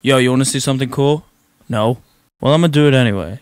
Yo, you want to see something cool? No? Well, I'm gonna do it anyway.